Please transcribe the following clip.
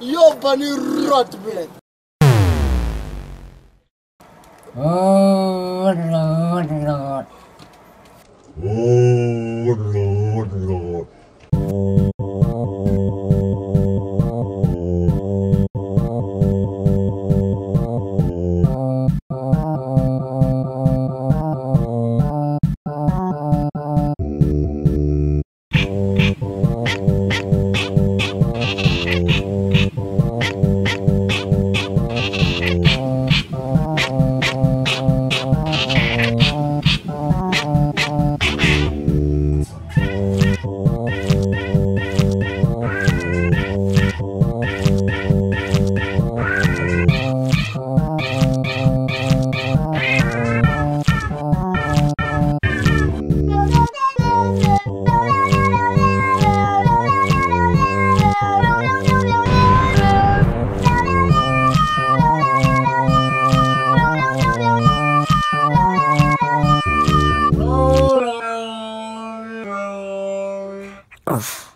Your bunny rot, blood. Oh, Lord, Lord. Oh, Lord. Bye.